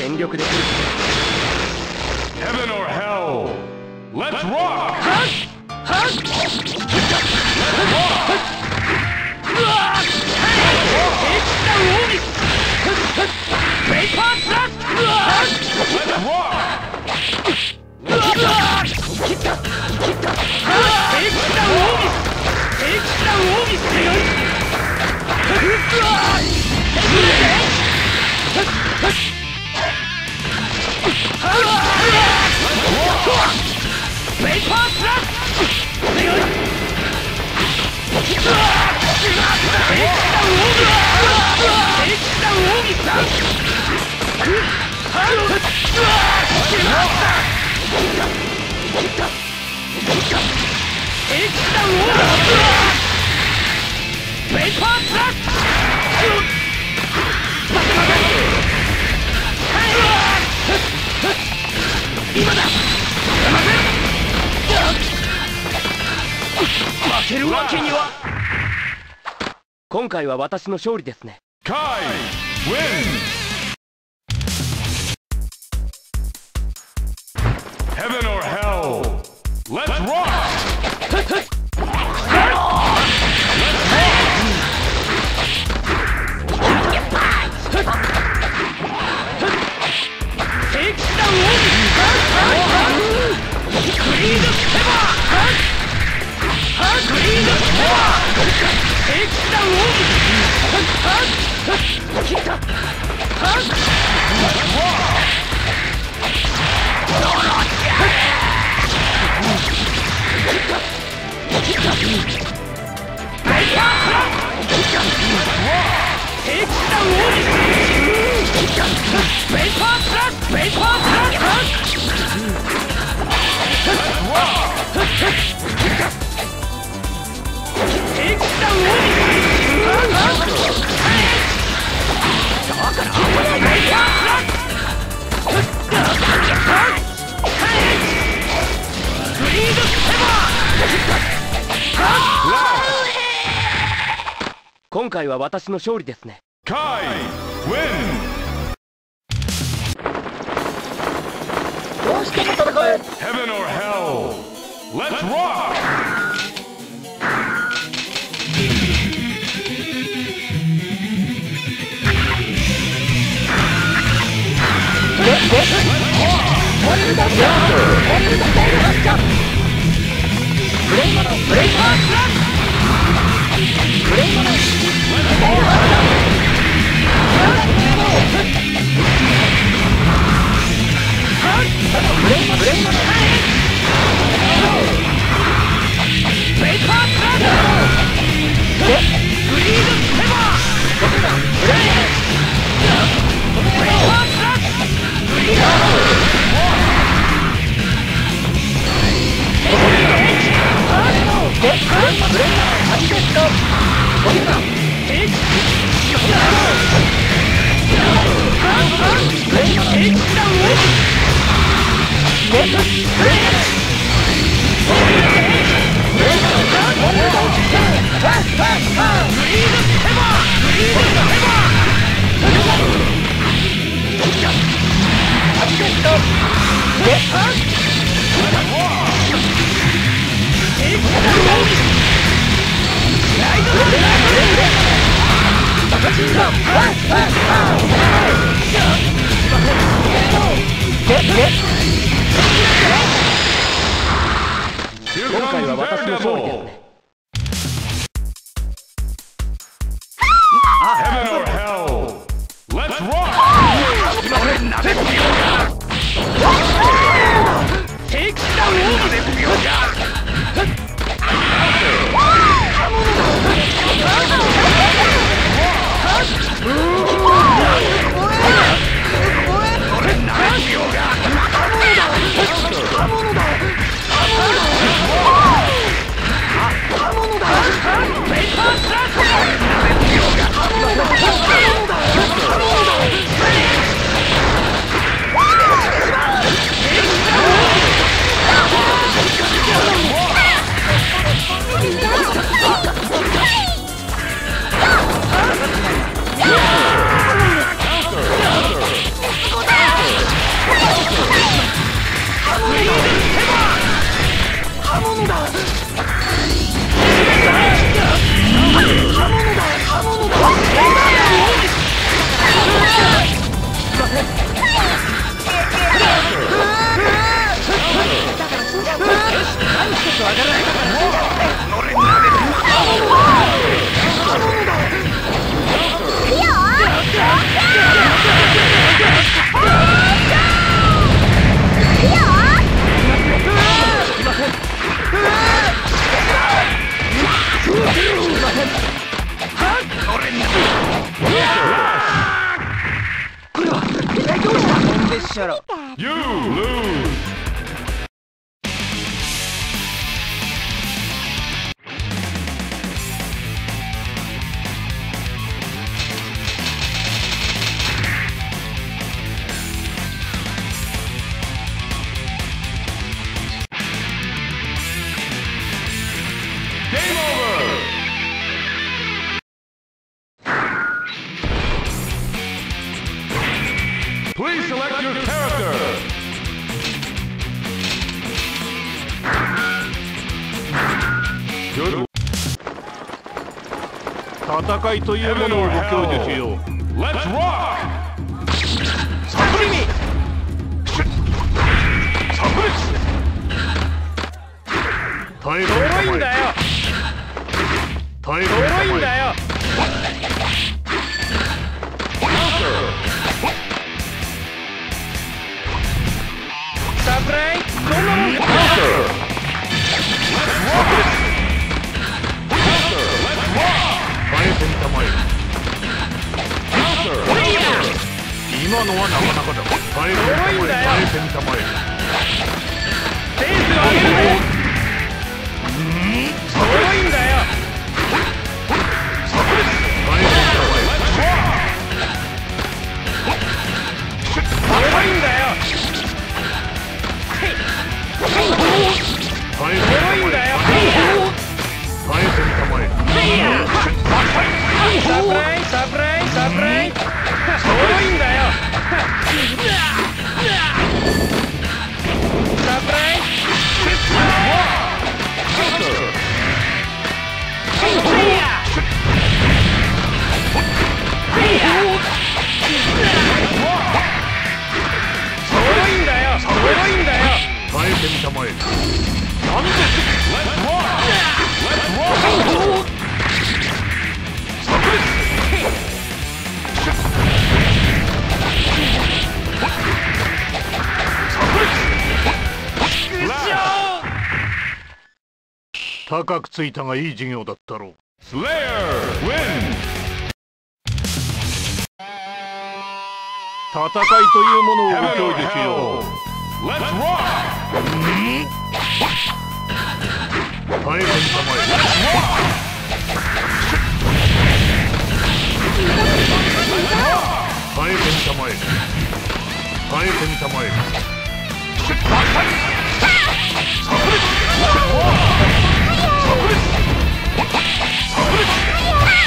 全力で来る Heaven or hell. Let's rock. メイパースラッ Let's rock. 負けるわけには。今回は私の勝利ですねー敵だウォーク敵だウォークメイパースラッメイ今回は私の勝利ですね Kai wins. どうしても戦え Heaven or hell. Let's rock. レイ今いというものをご享受しよう。サプリミサプリ耐えろいんだよ耐えてみたまえ今のはなかなかだ。耐えてみたまえ耐えてみたまえペースを上げるぜドロいんだよ。耐えてみたまえサプライサプライサプライ遠いんだよ。サプライイイなんで？レッツロー高くついたがいい授業だったろう。スレイヤー、ウィン戦いというものをご教授しよう。レッツロック大変え。え。え。え。特別特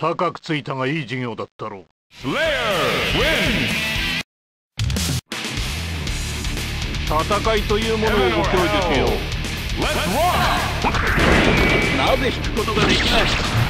高くついたがいい授業だったろう。戦いというものをご教授しよう。なぜ引くことができない？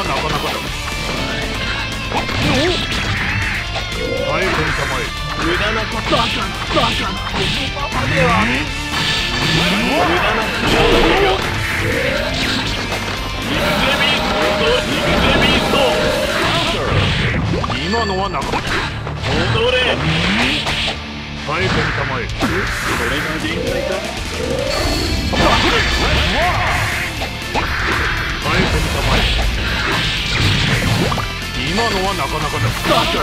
はなかなかだ耐えてみたまえ無駄なことバカバカこのままでは無駄なこと今のはなかなか踊れ耐えてみたまえそれが限界か耐えてみたまえ今のはなかなかだスタート。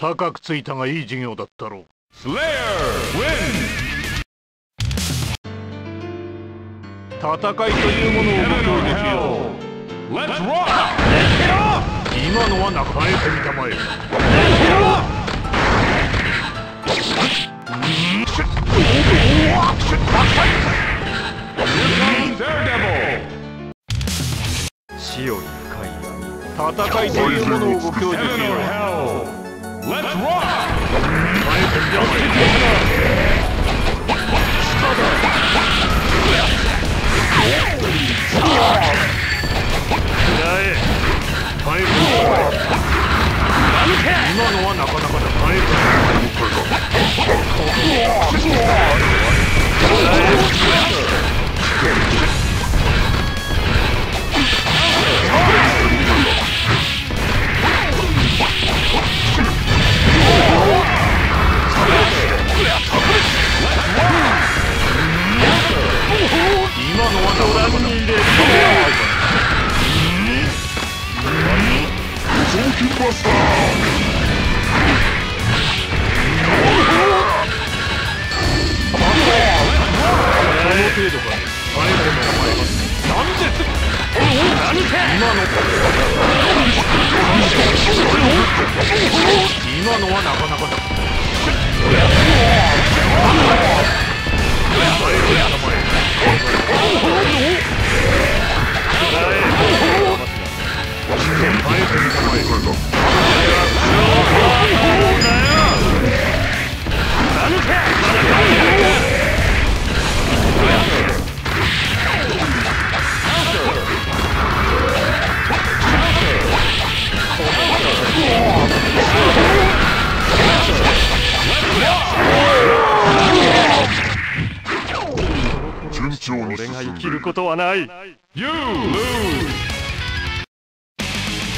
高くついたがいい授業だったろう。戦いというものを武器をできよう。今のは仲良なか見たまえ。死より深い闇戦いというものをご教授 Heaven しよ or う hell! Let's rock! 耐えのはなかなかだ耐えて今今のはなかなかだ。耐 You lose!